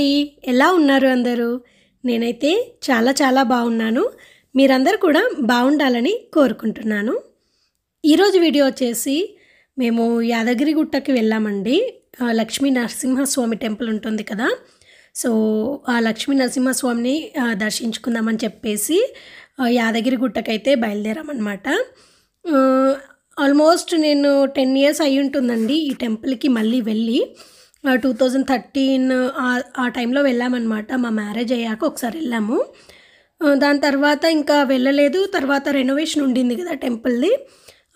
అండి ఎలా ఉన్నారు అందరూ? నేనైతే చాలా చాలా బాగున్నాను. మీరందరూ కూడా బాగుండాలని కోరుకుంటున్నాను. ఈరోజు వీడియో వచ్చేసి మేము యాదగిరి గుట్టకి వెళ్ళామండి లక్ష్మీ నరసింహస్వామి టెంపుల్ ఉంటుంది కదా. సో ఆ లక్ష్మీ నరసింహస్వామిని దర్శించుకుందామని చెప్పేసి ఆ, యాదగిరి గుట్టకైతే బయలుదేరామన్నమాట ఆల్మోస్ట్ నేను టెన్ ఇయర్స్ అయి ఉంటుందండి ఈ టెంపుల్కి మళ్ళీ వెళ్ళి. టూ థౌజండ్ థర్టీన్ ఆ టైంలో వెళ్ళామన్నమాట. మా మ్యారేజ్ అయ్యాక ఒకసారి వెళ్ళాము. దాని తర్వాత ఇంకా వెళ్ళలేదు. తర్వాత రెనోవేషన్ ఉండింది కదా టెంపుల్ది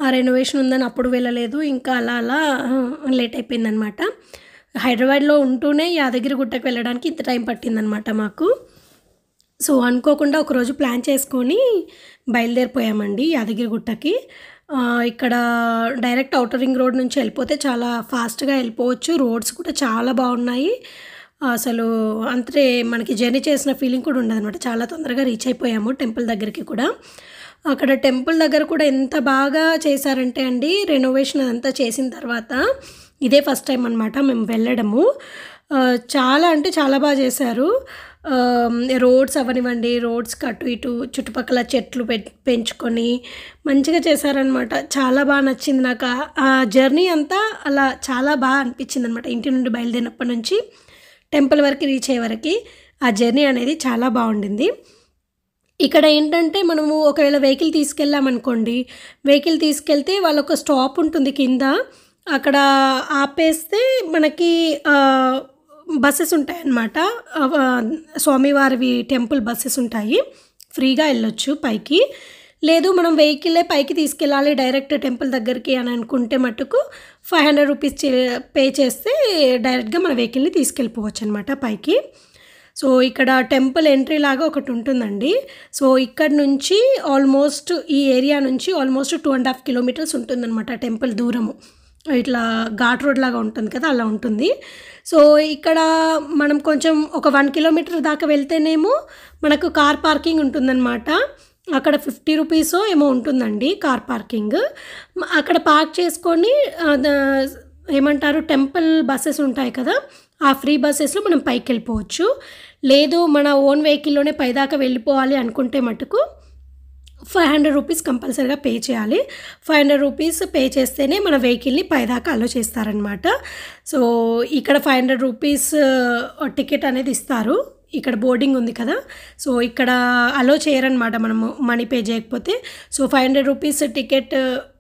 ఆ రెనోవేషన్ ఉందని అప్పుడు వెళ్ళలేదు. ఇంకా అలా అలా లేట్ అయిపోయిందనమాట హైదరాబాద్లో ఉంటూనే యాదగిరి గుట్టకు వెళ్ళడానికి ఇంత టైం పట్టిందనమాట మాకు. సో అనుకోకుండా ఒకరోజు ప్లాన్ చేసుకొని బయలుదేరిపోయామండి యాదగిరి గుట్టకి ఇక్కడ డైరెక్ట్ అవుటర్ రింగ్ రోడ్ నుంచి వెళ్ళిపోతే చాలా ఫాస్ట్గా వెళ్ళిపోవచ్చు. రోడ్స్ కూడా చాలా బాగున్నాయి. అసలు అంతే మనకి జర్నీ చేసిన ఫీలింగ్ కూడా ఉండదు అనమాట చాలా తొందరగా రీచ్ అయిపోయాము టెంపుల్ దగ్గరికి కూడా. అక్కడ టెంపుల్ దగ్గర కూడా ఎంత బాగా చేశారంటే అండి రెనోవేషన్ అదంతా చేసిన తర్వాత ఇదే ఫస్ట్ టైం అనమాట మేము వెళ్ళడము. చాలా అంటే చాలా బాగా చేశారు. రోడ్స్ అవనివ్వండి రోడ్స్ అటు ఇటు చుట్టుపక్కల చెట్లు పె పెంచుకొని మంచిగా చేశారనమాట చాలా బాగా నచ్చింది నాకు. ఆ- ఆ జర్నీ అంతా అలా చాలా బాగా అనిపించింది అనమాట ఇంటి నుండి బయలుదేరినప్పటి నుంచి టెంపుల్ వరకు రీచ్ అయ్యే వరకు ఆ జర్నీ అనేది చాలా బాగుండింది. ఇక్కడ ఏంటంటే మనము ఒకవేళ వెహికల్ తీసుకెళ్ళామనుకోండి వెహికల్ తీసుకెళ్తే వాళ్ళొక స్టాప్ ఉంటుంది కింద. అక్కడ ఆపేస్తే మనకి బస్సెస్ ఉంటాయన్నమాట. స్వామివారివి టెంపుల్ బస్సెస్ ఉంటాయి. ఫ్రీగా వెళ్ళొచ్చు పైకి. లేదు మనం వెహికలే పైకి తీసుకెళ్ళాలి డైరెక్ట్ టెంపుల్ దగ్గరికి అని అనుకుంటే మటుకు ఫైవ్ హండ్రెడ్ రూపీస్ పే చేస్తే డైరెక్ట్గా మన వెహికల్ని తీసుకెళ్ళిపోవచ్చు అనమాట పైకి. సో ఇక్కడ టెంపుల్ ఎంట్రీ లాగా ఒకటి ఉంటుందండి. సో ఇక్కడ నుంచి ఆల్మోస్ట్ ఈ ఏరియా నుంచి almost two and half kilometers ఉంటుందన్నమాట టెంపుల్ దూరము. ఇట్లా ఘాట్ రోడ్ లాగా ఉంటుంది కదా అలా ఉంటుంది. సో ఇక్కడ మనం కొంచెం ఒక వన్ కిలోమీటర్ దాకా వెళ్తేనేమో మనకు కార్ పార్కింగ్ ఉంటుందన్నమాట. అక్కడ ఫిఫ్టీ రూపీసో ఏమో ఉంటుందండి కార్ పార్కింగ్. అక్కడ పార్క్ చేసుకొని ఏమంటారు టెంపుల్ బస్సెస్ ఉంటాయి కదా ఆ ఫ్రీ బస్సెస్లో మనం పైకి వెళ్ళిపోవచ్చు లేదు మన ఓన్ వెహికల్లోనే పైదాకా వెళ్ళిపోవాలి అనుకుంటే మటుకు ఫైవ్ హండ్రెడ్ రూపీస్ కంపల్సరీగా పే చేయాలి. ఫైవ్ హండ్రెడ్ రూపీస్ పే చేస్తేనే మన వెహికల్ని పైదాకా అలో చేస్తారనమాట సో ఇక్కడ ఫైవ్ హండ్రెడ్ రూపీస్ టికెట్ అనేది ఇస్తారు. ఇక్కడ బోర్డింగ్ ఉంది కదా. సో ఇక్కడ అలో చేయరనమాట మనము మనీ పే చేయకపోతే. So five hundred rupees ticket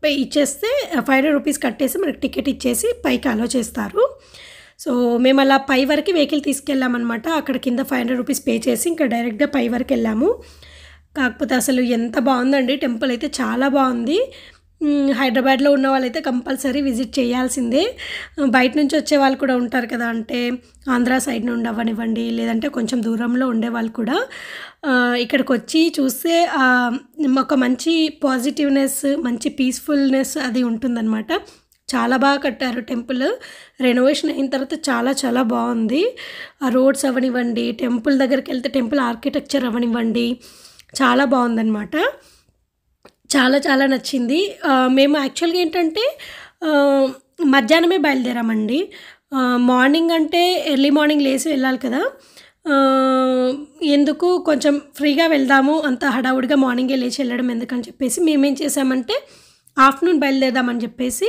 pay ఇచ్చేస్తే ఫైవ్ హండ్రెడ్ రూపీస్ కట్టేసి మనకి టికెట్ ఇచ్చేసి పైకి అలో చేస్తారు. సో మేము అలా పై వరకు వెహికల్ తీసుకెళ్ళామన్నమాట. అక్కడ కింద ఫైవ్ హండ్రెడ్ రూపీస్ పే చేసి ఇంకా డైరెక్ట్గా పై వరకు వెళ్ళాము. కాకపోతే అసలు ఎంత బాగుందండి టెంపుల్ అయితే చాలా బాగుంది. హైదరాబాద్లో ఉన్న వాళ్ళైతే కంపల్సరీ విజిట్ చేయాల్సిందే. బయట నుంచి వచ్చే వాళ్ళు కూడా ఉంటారు కదా అంటే ఆంధ్ర సైడ్ నుండి అవ్వనివ్వండి లేదంటే కొంచెం దూరంలో ఉండే వాళ్ళు కూడా. ఇక్కడికి వచ్చి చూస్తే ఒక మంచి పాజిటివ్నెస్ మంచి పీస్ఫుల్నెస్ అది ఉంటుందన్నమాట. చాలా బాగా కట్టారు టెంపుల్. రెనోవేషన్ అయిన తర్వాత చాలా చాలా బాగుంది. ఆ రోడ్స్ అవనివ్వండి టెంపుల్ దగ్గరికి వెళ్తే టెంపుల్ ఆర్కిటెక్చర్ అవనివ్వండి చాలా బాగుందనమాట చాలా చాలా నచ్చింది. మేము యాక్చువల్గా ఏంటంటే మధ్యాహ్నమే బయలుదేరామండి. మార్నింగ్ అంటే ఎర్లీ మార్నింగ్ లేచి వెళ్ళాలి కదా. ఎందుకు కొంచెం ఫ్రీగా వెళ్దాము అంత హడావుడిగా మార్నింగే లేచి వెళ్ళడం ఎందుకని చెప్పేసి మేమేం చేసామంటే ఆఫ్టర్నూన్ బయలుదేరదామని చెప్పేసి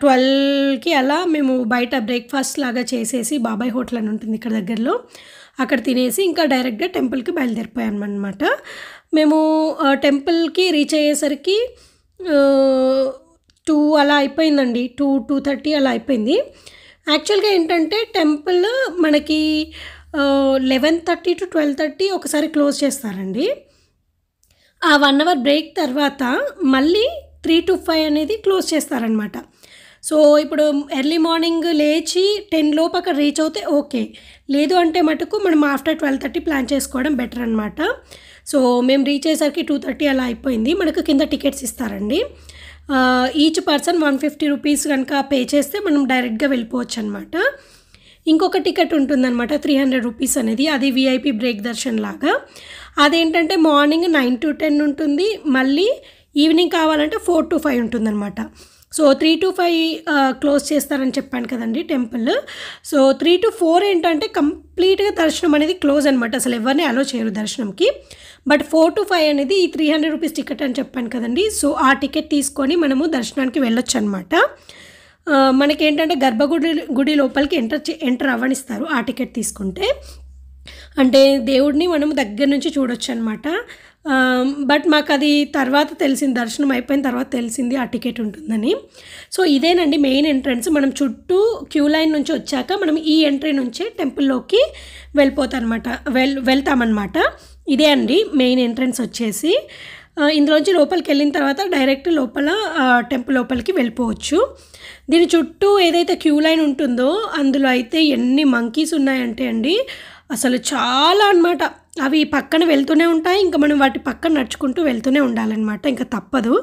ట్వెల్వ్కి అలా మేము బయట బ్రేక్ఫాస్ట్ లాగా చేసేసి బాబాయ్ హోటల్ అని ఉంటుంది ఇక్కడ దగ్గరలో అక్కడ తినేసి ఇంకా డైరెక్ట్గా టెంపుల్కి బయలుదేరిపోయామన్నమాట. మేము టెంపుల్కి రీచ్ అయ్యేసరికి టూ అలా అయిపోయిందండి. టూ టూ థర్టీ అలా అయిపోయింది. యాక్చువల్గా ఏంటంటే టెంపుల్ మనకి eleven thirty to twelve thirty ఒకసారి క్లోజ్ చేస్తారండి. ఆ వన్ అవర్ బ్రేక్ తర్వాత మళ్ళీ త్రీ టు ఫైవ్ అనేది క్లోజ్ చేస్తారనమాట సో ఇప్పుడు ఎర్లీ మార్నింగ్ లేచి టెన్ లోపు అక్కడ రీచ్ అవుతే ఓకే. లేదు అంటే మటుకు మనం ఆఫ్టర్ ట్వెల్వ్ థర్టీ ప్లాన్ చేసుకోవడం బెటర్ అనమాట సో మేము రీచ్ అయ్యేసరికి టూ థర్టీ అలా అయిపోయింది. మనకు కింద టికెట్స్ ఇస్తారండి. Each person one fifty rupees కనుక పే చేస్తే మనం డైరెక్ట్గా వెళ్ళిపోవచ్చు అనమాట ఇంకొక టికెట్ ఉంటుందన్నమాట త్రీ హండ్రెడ్ రూపీస్ అనేది. అది విఐపి బ్రేక్ దర్శన్ లాగా. అదేంటంటే మార్నింగ్ నైన్ టు టెన్ ఉంటుంది. మళ్ళీ ఈవినింగ్ కావాలంటే ఫోర్ టు ఫైవ్ ఉంటుందన్నమాట. So three to five close చేస్తారని చెప్పాను కదండి temple. So three to four ఏంటంటే కంప్లీట్గా దర్శనం అనేది క్లోజ్ అనమాట అసలు ఎవరిని అలో చేయరు దర్శనంకి. బట్ ఫోర్ టు ఫైవ్ అనేది ఈ త్రీ హండ్రెడ్ రూపీస్ టికెట్ అని చెప్పాను కదండి. సో ఆ టికెట్ తీసుకొని మనము దర్శనానికి వెళ్ళొచ్చు అనమాట మనకేంటంటే గర్భగుడి గుడి లోపలికి ఎంటర్ చే- ఎంటర్ అవ్వనిస్తారు ఆ టికెట్ తీసుకుంటే. అంటే దేవుడిని మనం దగ్గర నుంచి చూడొచ్చు అనమాట బట్ మాకు అది తర్వాత తెలిసింది దర్శనం అయిపోయిన తర్వాత తెలిసింది ఆ టికెట్ ఉంటుందని. సో ఇదేనండి మెయిన్ ఎంట్రన్స్. మనం చుట్టూ క్యూ లైన్ నుంచి వచ్చాక మనం ఈ ఎంట్రీ నుంచే టెంపుల్లోకి వెళ్ళిపోతామన్నమాట వెల్ వెళ్తామన్నమాట. ఇదే అండి మెయిన్ ఎంట్రన్స్ వచ్చేసి. ఇందులోంచి లోపలికి వెళ్ళిన తర్వాత డైరెక్ట్ లోపల టెంపుల్ లోపలికి వెళ్ళిపోవచ్చు. దీని చుట్టూ ఏదైతే క్యూ లైన్ ఉంటుందో అందులో అయితే ఎన్ని మంకీస్ ఉన్నాయంటే అండి అసలు చాలా అనమాట అవి పక్కన వెళ్తూనే ఉంటాయి. ఇంకా మనం వాటి పక్కన నడుచుకుంటూ వెళ్తూనే ఉండాలన్నమాట. ఇంకా తప్పదు.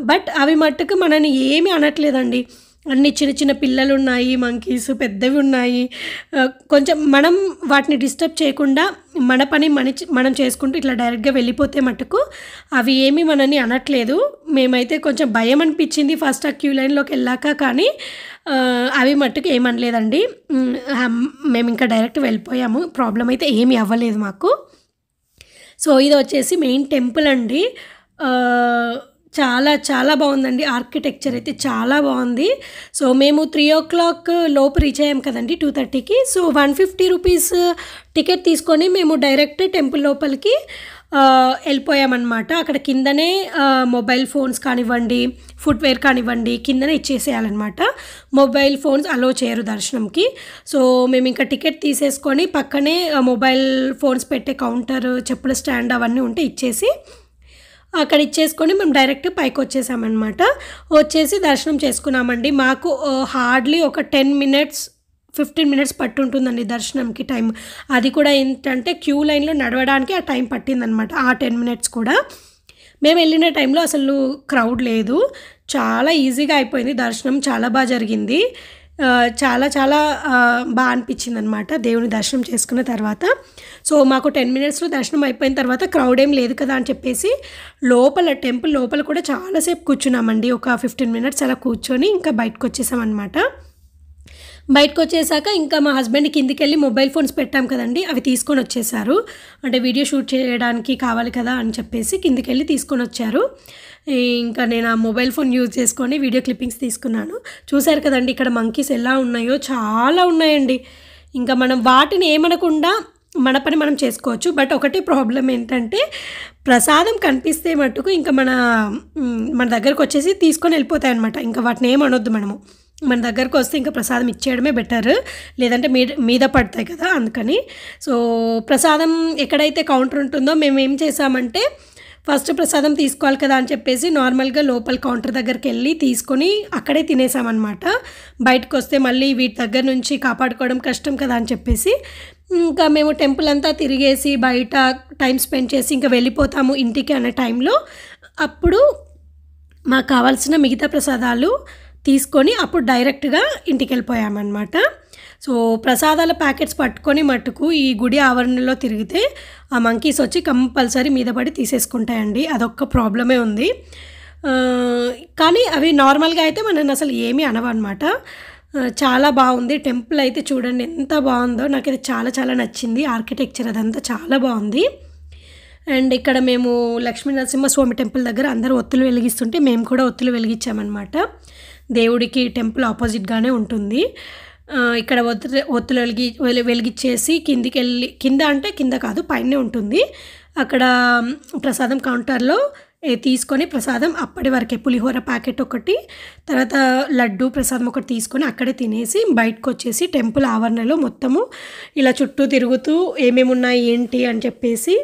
బట్ అవి మట్టుకు మనని ఏమీ అనట్లేదండి. అన్ని చిన్న చిన్న పిల్లలు ఉన్నాయి మంకీస్ పెద్దవి ఉన్నాయి. కొంచెం మనం వాటిని డిస్టర్బ్ చేయకుండా మన పని మన మనం చేసుకుంటూ ఇట్లా డైరెక్ట్గా వెళ్ళిపోతే మటుకు అవి ఏమీ మనని అనట్లేదు. మేమైతే కొంచెం భయం అనిపించింది ఫస్ట్ ఆ క్యూ లైన్లోకి వెళ్ళాక కానీ అవి మట్టుకు ఏమనలేదండి. మేము ఇంకా డైరెక్ట్ వెళ్ళిపోయాము. ప్రాబ్లం అయితే ఏమీ అవ్వలేదు మాకు. సో ఇది వచ్చేసి మెయిన్ టెంపుల్ అండి. చాలా చాలా బాగుందండి. ఆర్కిటెక్చర్ అయితే చాలా బాగుంది. సో మేము త్రీ ఓ క్లాక్ లోపు రీచ్ అయ్యాం కదండి టూ థర్టీకి so one fifty rupees ticket తీసుకొని మేము డైరెక్ట్ టెంపుల్ లోపలికి వెళ్ళిపోయామన్నమాట. అక్కడ కిందనే మొబైల్ ఫోన్స్ కానివ్వండి ఫుట్వేర్ కానివ్వండి కిందనే ఇచ్చేసేయాలన్నమాట. మొబైల్ ఫోన్స్ అలో చేయరు దర్శనంకి. సో మేము ఇంకా టికెట్ తీసేసుకొని పక్కనే మొబైల్ ఫోన్స్ పెట్టే కౌంటర్ చెప్పుల స్టాండ్ అవన్నీ ఉంటే ఇచ్చేసి అక్కడ ఇచ్చేసుకొని మేము డైరెక్ట్ పైకి వచ్చేసామన్నమాట. వచ్చేసి దర్శనం చేసుకున్నామండి. మాకు హార్డ్లీ ఒక టెన్ మినిట్స్ ఫిఫ్టీన్ మినిట్స్ పట్టుంటుందండి దర్శనంకి టైం అది కూడా ఏంటంటే క్యూ లైన్లో నడవడానికి ఆ టైం పట్టిందనమాట ఆ టెన్ మినిట్స్ కూడా. మేము వెళ్ళిన టైంలో అసలు క్రౌడ్ లేదు. చాలా ఈజీగా అయిపోయింది దర్శనం చాలా బాగా జరిగింది. చాలా చాలా బాగా అనిపించింది అనమాట దేవుని దర్శనం చేసుకున్న తర్వాత. సో మాకు టెన్ మినిట్స్లో దర్శనం అయిపోయిన తర్వాత క్రౌడ్ ఏం లేదు కదా అని చెప్పేసి లోపల టెంపుల్ లోపల కూడా చాలాసేపు కూర్చున్నామండి. ఒక ఫిఫ్టీన్ మినిట్స్ అలా కూర్చొని ఇంకా బయటకు వచ్చేసామన్నమాట. బయటకు వచ్చేసాక ఇంకా మా హస్బెండ్ కిందికి వెళ్ళి మొబైల్ ఫోన్స్ పెట్టాం కదండి అవి తీసుకొని వచ్చేసారు. అంటే వీడియో షూట్ చేయడానికి కావాలి కదా అని చెప్పేసి కిందికి వెళ్ళి తీసుకొని వచ్చారు. ఇంకా నేను ఆ మొబైల్ ఫోన్ యూజ్ చేసుకొని వీడియో క్లిప్పింగ్స్ తీసుకున్నాను. చూశారు కదండి ఇక్కడ మంకీస్ ఎలా ఉన్నాయో చాలా ఉన్నాయండి. ఇంకా మనం వాటిని ఏమనకుండా మన పని మనం చేసుకోవచ్చు. బట్ ఒకటి ప్రాబ్లం ఏంటంటే ప్రసాదం కనిపిస్తే మట్టుకు ఇంకా మన మన దగ్గరకు వచ్చేసి తీసుకొని వెళ్ళిపోతాయి అనమాట ఇంకా వాటిని ఏమనొద్దు మనము. మన దగ్గరకు వస్తే ఇంకా ప్రసాదం ఇచ్చేయడమే బెటర్ లేదంటే మీద మీద పడతాయి కదా అందుకని. సో ప్రసాదం ఎక్కడైతే కౌంటర్ ఉంటుందో మేము ఏం చేసామంటే ఫస్ట్ ప్రసాదం తీసుకోవాలి కదా అని చెప్పేసి నార్మల్గా లోపల కౌంటర్ దగ్గరికి వెళ్ళి తీసుకొని అక్కడే తినేసామన్నమాట. బయటకు వస్తే మళ్ళీ వీటి దగ్గర నుంచి కాపాడుకోవడం కష్టం కదా అని చెప్పేసి. ఇంకా మేము టెంపుల్ అంతా తిరిగేసి బయట టైం స్పెండ్ చేసి ఇంకా వెళ్ళిపోతాము ఇంటికి అనే టైంలో అప్పుడు మాకు కావాల్సిన మిగతా ప్రసాదాలు తీసుకొని అప్పుడు డైరెక్ట్గా ఇంటికి వెళ్ళిపోయామన్నమాట సో ప్రసాదాల ప్యాకెట్స్ పట్టుకొని మట్టుకు ఈ గుడి ఆవరణలో తిరిగితే ఆ మంకీస్ వచ్చి కంపల్సరీ మీద పడి తీసేసుకుంటాయండి. అదొక్క ప్రాబ్లమే ఉంది. కానీ అవి నార్మల్గా అయితే మనం అసలు ఏమీ అనవన్నమాట. చాలా బాగుంది. టెంపుల్ అయితే చూడండి ఎంత బాగుందో. నాకు ఇది చాలా చాలా నచ్చింది. ఆర్కిటెక్చర్ అదంతా చాలా బాగుంది. అండ్ ఇక్కడ మేము లక్ష్మీ నరసింహస్వామి టెంపుల్ దగ్గర అందరూ ఒత్తులు వెలిగిస్తుంటే మేము కూడా ఒత్తులు వెలిగించామన్నమాట. దేవుడికి టెంపుల్ ఆపోజిట్గానే ఉంటుంది. ఇక్కడ ఒత్తు ఒత్తులు వెలిగి వెలి- వెలిగించేసి కిందికి వెళ్ళి కింద అంటే కింద కాదు పైనే ఉంటుంది. అక్కడ ప్రసాదం కౌంటర్లో తీసుకొని ప్రసాదం అప్పటి వరకే పులిహోర ప్యాకెట్ ఒకటి తర్వాత లడ్డు ప్రసాదం ఒకటి తీసుకొని అక్కడే తినేసి బయటకు వచ్చేసి టెంపుల్ ఆవరణలో మొత్తము ఇలా చుట్టూ తిరుగుతూ ఏమేమి ఉన్నాయి ఏంటి అని చెప్పేసి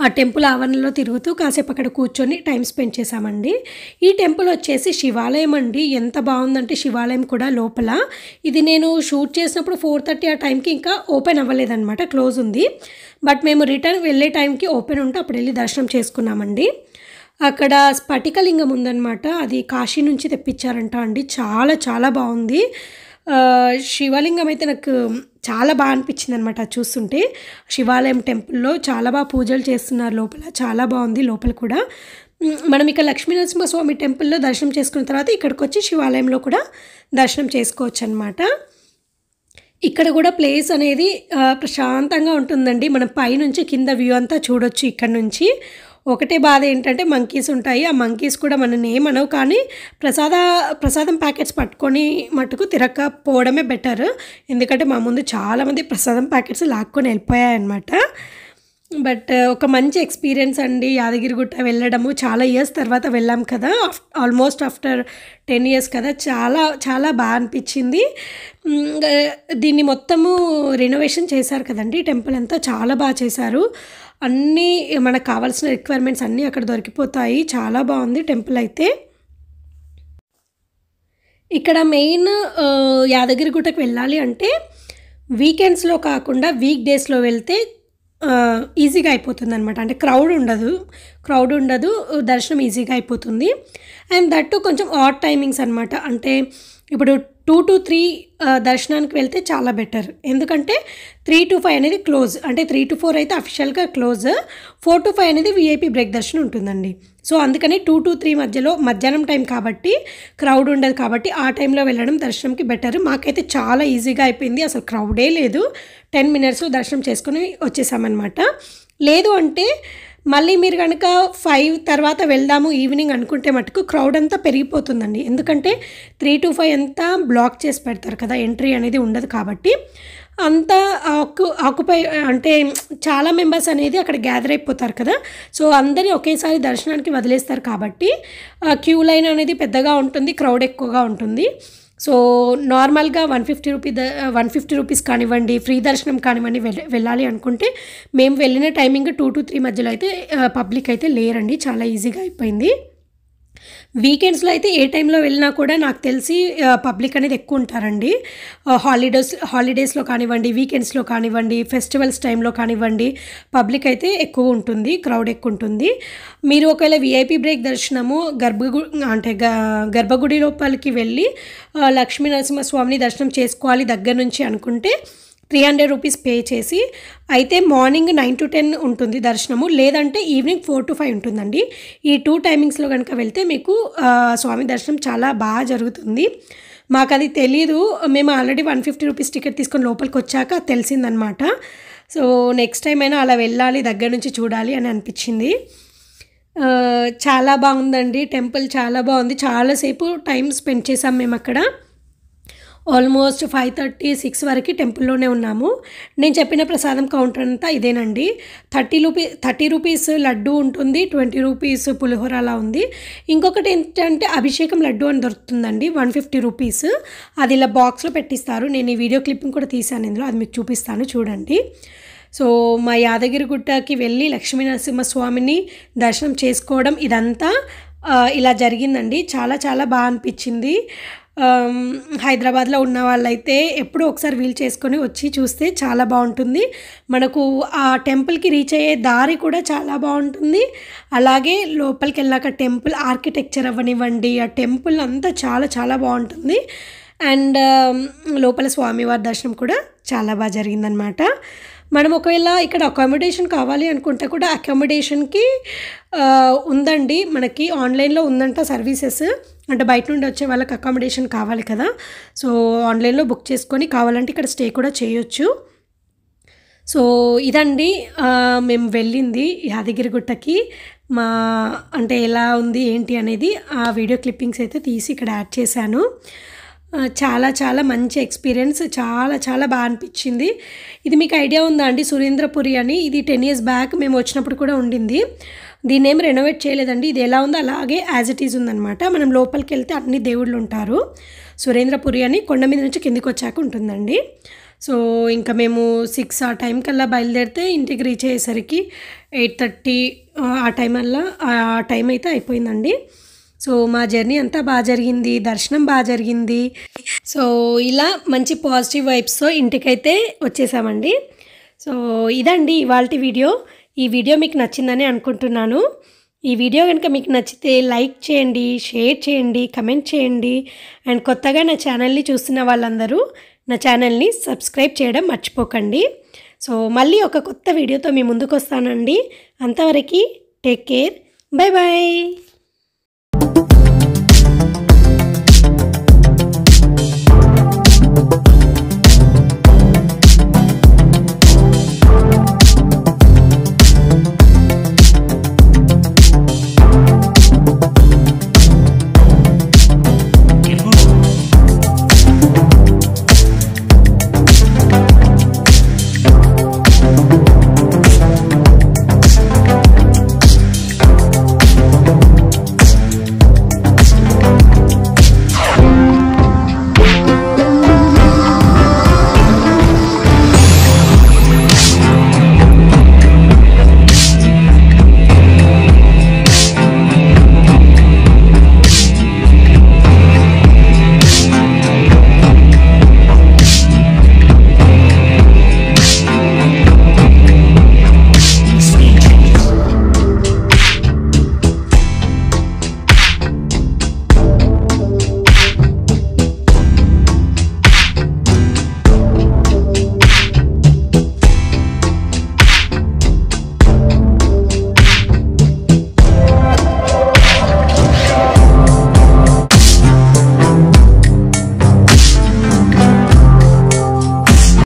ఆ టెంపుల్ ఆవరణలో తిరుగుతూ కాసేపు అక్కడ కూర్చొని టైం స్పెండ్ చేశామండి. ఈ టెంపుల్ వచ్చేసి శివాలయం అండి. ఎంత బాగుందంటే శివాలయం కూడా లోపల. ఇది నేను షూట్ చేసినప్పుడు ఫోర్ థర్టీ ఆ టైంకి ఇంకా ఓపెన్ అవ్వలేదన్నమాట. క్లోజ్ ఉంది. బట్ మేము రిటర్న్ వెళ్ళే టైంకి ఓపెన్ ఉంటే అప్పుడు వెళ్ళి దర్శనం చేసుకున్నామండి. అక్కడ స్ఫటికలింగం ఉందన్నమాట. అది కాశీ నుంచి తెప్పించారంట అండి. చాలా చాలా బాగుంది. శివలింగం అయితే నాకు చాలా బాగా అనిపించింది అనమాట చూస్తుంటే. శివాలయం టెంపుల్లో చాలా బాగా పూజలు చేస్తున్నారు లోపల చాలా బాగుంది లోపల కూడా. మనం ఇక లక్ష్మీనరసింహస్వామి టెంపుల్లో దర్శనం చేసుకున్న తర్వాత ఇక్కడికి వచ్చి శివాలయంలో కూడా దర్శనం చేసుకోవచ్చు అనమాట ఇక్కడ కూడా ప్లేస్ అనేది ప్రశాంతంగా ఉంటుందండి. మనం పైనుంచి కింద వ్యూ అంతా చూడొచ్చు ఇక్కడ నుంచి. ఒకటే బాధ ఏంటంటే మంకీస్ ఉంటాయి. ఆ మంకీస్ కూడా మనని ఏమనవు కానీ ప్రసాద ప్రసాదం ప్యాకెట్స్ పట్టుకొని మటుకు తిరగకపోవడమే బెటర్ ఎందుకంటే మా ముందు చాలామంది ప్రసాదం ప్యాకెట్స్ లాక్కొని వెళ్ళిపోయాయి అనమాట బట్ uh, ఒక మంచి ఎక్స్పీరియన్స్ అండి యాదగిరిగుట్ట వెళ్ళడము. చాలా ఇయర్స్ తర్వాత వెళ్ళాం కదా. ఆల్మోస్ట్ ఆఫ్టర్ టెన్ ఇయర్స్ కదా. చాలా చాలా బాగా అనిపించింది. దీన్ని మొత్తము రెనోవేషన్ చేశారు కదండి. టెంపుల్ అంతా చాలా బాగా చేశారు. అన్నీ మనకు కావాల్సిన రిక్వైర్మెంట్స్ అన్నీ అక్కడ దొరికిపోతాయి. చాలా బాగుంది టెంపుల్ అయితే. ఇక్కడ మెయిన్ యాదగిరిగుట్టకు వెళ్ళాలి అంటే వీకెండ్స్లో కాకుండా వీక్ డేస్లో వెళ్తే ఈజీగా అయిపోతుంది అనమాట అంటే క్రౌడ్ ఉండదు. క్రౌడ్ ఉండదు దర్శనం ఈజీగా అయిపోతుంది. అండ్ దట్టు కొంచెం ఆడ్ టైమింగ్స్ అనమాట అంటే ఇప్పుడు టూ టు త్రీ దర్శనానికి వెళ్తే చాలా బెటర్ ఎందుకంటే త్రీ టు ఫైవ్ అనేది క్లోజ్ అంటే త్రీ టు ఫోర్ అయితే అఫిషియల్గా క్లోజ్ ఫోర్ టు ఫైవ్ అనేది వీఐపీ బ్రేక్ దర్శనం ఉంటుందండి. సో అందుకని టూ టు త్రీ మధ్యలో మధ్యాహ్నం టైం కాబట్టి క్రౌడ్ ఉండదు కాబట్టి ఆ టైంలో వెళ్ళడం దర్శనంకి బెటర్ మాకైతే చాలా ఈజీగా అయిపోయింది. అసలు క్రౌడే లేదు. టెన్ మినిట్స్లో దర్శనం చేసుకుని వచ్చేసామన్నమాట. లేదు అంటే మళ్ళీ మీరు కనుక ఫైవ్ తర్వాత వెళ్దాము ఈవినింగ్ అనుకుంటే మటుకు క్రౌడ్ అంతా పెరిగిపోతుందండి. ఎందుకంటే త్రీ టు ఫైవ్ అంతా బ్లాక్ చేసి పెడతారు కదా ఎంట్రీ అనేది ఉండదు కాబట్టి. అంతా ఆకు ఆకుపై అంటే చాలా మెంబర్స్ అనేది అక్కడ గ్యాదర్ అయిపోతారు కదా. సో అందరినీ ఒకేసారి దర్శనానికి వదిలేస్తారు కాబట్టి క్యూ లైన్ అనేది పెద్దగా ఉంటుంది క్రౌడ్ ఎక్కువగా ఉంటుంది. సో నార్మల్గా one fifty rupee one fifty rupees కానివ్వండి ఫ్రీ దర్శనం కానివ్వండి వెళ్ళ- వెళ్ళాలి అనుకుంటే మేము వెళ్ళిన టైమింగ్ టూ టు త్రీ మధ్యలో అయితే పబ్లిక్ అయితే లేరండి. చాలా ఈజీగా అయిపోయింది. వీకెండ్స్లో అయితే ఏ టైంలో వెళ్ళినా కూడా నాకు తెలిసి పబ్లిక్ అనేది ఎక్కువ ఉంటారండి. హాలిడేస్ హాలిడేస్లో కానివ్వండి వీకెండ్స్లో కానివ్వండి ఫెస్టివల్స్ టైంలో కానివ్వండి పబ్లిక్ అయితే ఎక్కువ ఉంటుంది క్రౌడ్ ఎక్కువ ఉంటుంది. మీరు ఒకవేళ విఐపి బ్రేక్ దర్శనము గర్భగు అంటే గ- గర్భగుడి లోపలికి వెళ్ళి ఆ, లక్ష్మీ నరసింహస్వామిని దర్శనం చేసుకోవాలి దగ్గర నుంచి అనుకుంటే త్రీ హండ్రెడ్ రూపీస్ పే చేసి అయితే మార్నింగ్ నైన్ టు టెన్ ఉంటుంది దర్శనము. లేదంటే ఈవినింగ్ ఫోర్ టు ఫైవ్ ఉంటుందండి. ఈ టూ టైమింగ్స్లో కనుక వెళ్తే మీకు స్వామి దర్శనం చాలా బాగా జరుగుతుంది. మాకు అది తెలీదు. మేము already one fifty rupees ticket తీసుకొని లోపలికి వచ్చాక తెలిసిందనమాట. సో నెక్స్ట్ టైం అయినా అలా వెళ్ళాలి దగ్గర నుంచి చూడాలి అని అనిపించింది. చాలా బాగుందండి. టెంపుల్ చాలా బాగుంది. చాలాసేపు టైం స్పెండ్ చేసాం మేము అక్కడ ఆల్మోస్ట్ ఫైవ్ థర్టీ సిక్స్ వరకు టెంపుల్లోనే ఉన్నాము. నేను చెప్పిన ప్రసాదం కౌంటర్ అంతా ఇదేనండి. Thirty rupee thirty rupees laddu ఉంటుంది ట్వంటీ రూపీస్ పులిహోర అలా ఉంది. ఇంకొకటి ఏంటంటే అభిషేకం లడ్డు అని దొరుకుతుందండి వన్ ఫిఫ్టీ రూపీస్. అది ఇలా బాక్స్లో పెట్టిస్తారు. నేను ఈ వీడియో క్లిప్పింగ్ కూడా తీశాను ఇందులో అది మీకు చూపిస్తాను చూడండి. సో మా యాదగిరిగుట్టకి వెళ్ళి లక్ష్మీ నరసింహస్వామిని దర్శనం చేసుకోవడం ఇదంతా ఇలా జరిగిందండి. చాలా చాలా బాగా అనిపించింది. హైదరాబాద్లో ఉన్న వాళ్ళైతే ఎప్పుడూ ఒకసారి వీల్ చేసుకొని వచ్చి చూస్తే చాలా బాగుంటుంది. మనకు ఆ టెంపుల్కి రీచ్ అయ్యే దారి కూడా చాలా బాగుంటుంది. అలాగే లోపలికి వెళ్ళాక టెంపుల్ ఆర్కిటెక్చర్ అవ్వనివ్వండి ఆ టెంపుల్ అంతా చాలా చాలా బాగుంటుంది. అండ్ లోపల స్వామివారి దర్శనం కూడా చాలా బాగా జరిగిందనమాట. మనం ఒకవేళ ఇక్కడ అకామిడేషన్ కావాలి అనుకుంటే కూడా అకామిడేషన్కి ఉందండి. మనకి ఆన్లైన్లో ఉందంట సర్వీసెస్ అంటే బయట నుండి వచ్చే వాళ్ళకి అకామిడేషన్ కావాలి కదా. సో ఆన్లైన్లో బుక్ చేసుకొని కావాలంటే ఇక్కడ స్టే కూడా చేయొచ్చు. సో ఇదండి. మేము వెళ్ళింది యాదగిరిగుట్టకి. మా అంటే ఎలా ఉంది ఏంటి అనేది ఆ వీడియో క్లిప్పింగ్స్ అయితే తీసి ఇక్కడ యాడ్ చేశాను. చాలా చాలా మంచి ఎక్స్పీరియన్స్ చాలా చాలా బాగా అనిపించింది. ఇది మీకు ఐడియా ఉందా అండి? సురేంద్రపురి అని. ఇది టెన్ ఇయర్స్ బ్యాక్ మేము వచ్చినప్పుడు కూడా ఉండింది. దీన్ని ఏం రెనోవేట్ చేయలేదండి. ఇది ఎలా ఉందో అలాగే యాజ్ ఇట్ ఈజ్ ఉందనమాట మనం లోపలికి వెళ్తే అన్ని దేవుళ్ళు ఉంటారు. సురేంద్రపురి అని కొండ మీద నుంచి కిందికి వచ్చాక ఉంటుందండి. సో ఇంకా మేము సిక్స్ ఆ టైం కల్లా బయలుదేరితే ఇంటికి రీచ్ అయ్యేసరికి ఎయిట్ థర్టీ ఆ టైం అల్లా ఆ టైం అయితే అయిపోయిందండి. సో మా జర్నీ అంతా బాగా జరిగింది దర్శనం బాగా జరిగింది. సో ఇలా మంచి పాజిటివ్ వైబ్స్తో ఇంటికైతే వచ్చేసామండి. సో ఇదండి ఇవాళ వీడియో. ఈ వీడియో మీకు నచ్చిందని అనుకుంటున్నాను. ఈ వీడియో కనుక మీకు నచ్చితే లైక్ చేయండి షేర్ చేయండి కమెంట్ చేయండి. అండ్ కొత్తగా నా ఛానల్ని చూస్తున్న వాళ్ళందరూ నా ఛానల్ని సబ్స్క్రైబ్ చేయడం మర్చిపోకండి. సో మళ్ళీ ఒక కొత్త వీడియోతో మీ ముందుకు వస్తానండి అంతవరకు టేక్ కేర్. Bye bye